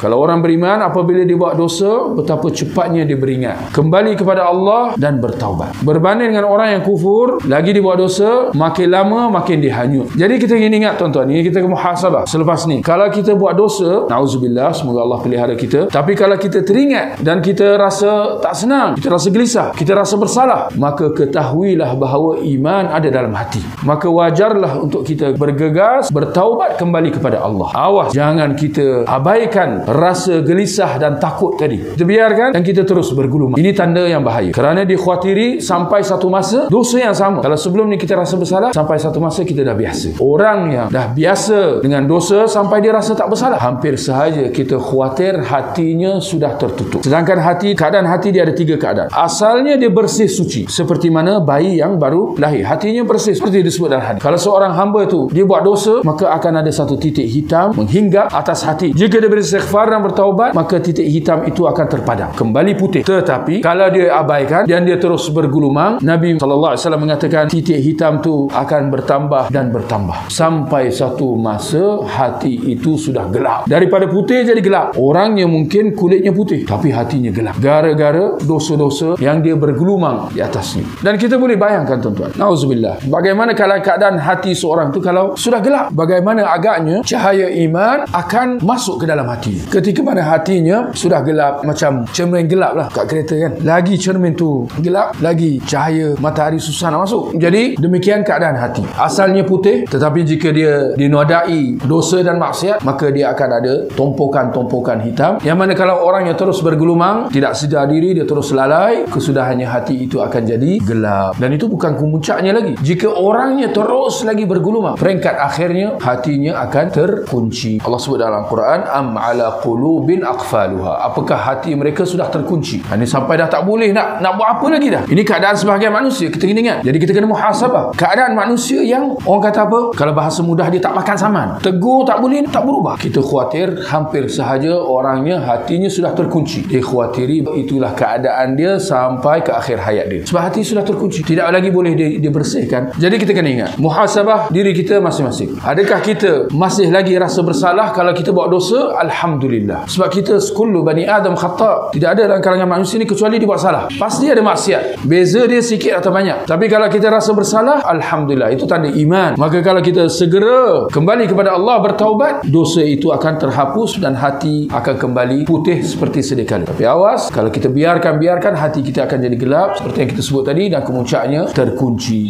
Kalau orang beriman apabila dia buat dosa, betapa cepatnya dia beringat. Kembali kepada Allah dan bertaubat. Berbanding dengan orang yang kufur, lagi dia buat dosa, makin lama makin dia hanyut. Jadi kita ingin ingat tuan-tuan, ini kita muhasabah selepas ni. Kalau kita buat dosa, nauzubillah, semoga Allah pelihara kita. Tapi kalau kita teringat dan kita rasa tak senang, kita rasa gelisah, kita rasa bersalah, maka ketahuilah bahawa iman ada dalam hati. Maka wajarlah untuk kita bergegas, bertaubat kembali kepada Allah. Awas, jangan kita abaikan rasa gelisah dan takut tadi. Kita biarkan dan kita terus bergulung. Ini tanda yang bahaya. Kerana dikhawatiri sampai satu masa dosa yang sama. Kalau sebelum ni kita rasa bersalah, sampai satu masa kita dah biasa. Orang yang dah biasa dengan dosa sampai dia rasa tak bersalah, hampir sahaja kita khawatir hatinya sudah tertutup. Sedangkan hati, keadaan hati dia ada tiga keadaan. Asalnya dia bersih suci. Seperti mana bayi yang baru lahir. Hatinya bersih. Seperti disebut dalam hadis. Kalau seorang hamba tu, dia buat dosa, maka akan ada satu titik hitam menghinggap atas hati. Jika dia beristighfar dan bertaubat, maka titik hitam itu akan terpadam. Kembali putih. Tetapi, kalau dia abaikan dan dia terus bergulumang, Nabi SAW mengatakan titik hitam tu akan bertambah dan bertambah. Sampai satu masa, hati itu sudah gelap. Daripada putih jadi gelap. Orangnya mungkin kulitnya putih. Tapi hatinya gelap. Gara-gara dosa-dosa yang dia bergelumang di atasnya. Dan kita boleh bayangkan tuan-tuan. Nauzubillah. Bagaimana kalau keadaan hati seorang tu kalau sudah gelap? Bagaimana agaknya cahaya iman akan masuk ke dalam hati. Ketika mana hatinya sudah gelap macam cermin gelap lah kat kereta kan. Lagi cermin tu gelap, lagi cahaya matahari susah nak masuk. Jadi demikian keadaan hati. Asalnya putih tetapi jika dia dinodai dosa dan maksiat maka dia akan ada tumpukan-tumpukan hitam. Yang mana kalau orang yang terus bergelumang tidak sedar diri dia terus lalai kesudahannya hati itu akan jadi gelap. Dan itu bukan kemuncaknya lagi. Jika orangnya terus lagi bergelumang peringkat akhirnya hatinya akan terkunci. Allah sebut dalam Quran am ala qulubin aqfaluha. Apakah hati mereka sudah terkunci? Ini sampai dah tak boleh nak nak buat apa lagi dah. Ini keadaan sebahagian manusia. Kita kena ingat. Jadi kita kena muhasabah. Keadaan manusia yang orang kata apa? Kalau bahasa mudah dia tak makan saman. Tegur tak boleh tak berubah. Kita khawatir hampir sahaja orangnya hatinya sudah terkunci. Dia khawatiri itulah keadaan dia sampai ke akhir hayat dia. Sebab hati sudah terkunci. Tidak lagi boleh dia, dia bersihkan. Jadi kita kena ingat. Muhasabah diri kita masing-masing. Adakah kita masih lagi rasa bersalah kalau kita buat dosa? Alhamdulillah. Sebab kita kullu bani Adam khata. Tidak ada dalam kalangan manusia ni kecuali dia buat salah. Pasti ada maksiat. Beza dia sikit atau banyak. Tapi kalau kita rasa bersalah, Alhamdulillah. Itu tanda iman. Maka kalau kita segera kembali kepada Allah bertaubat, dosa itu akan terhapus dan hati akan kembali putih seperti sedia kala. Tapi awas, kalau kita biarkan-biarkan hati kita akan jadi gelap seperti yang kita sebut tadi dan kemuncaknya terkunci.